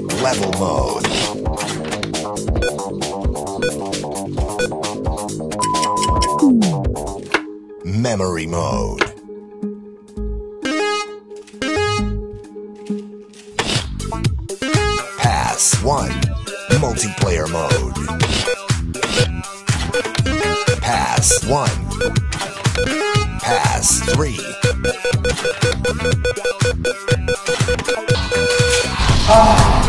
Level mode. Memory mode. Pass 1. Multiplayer mode. Pass 1. Pass 3. Ah!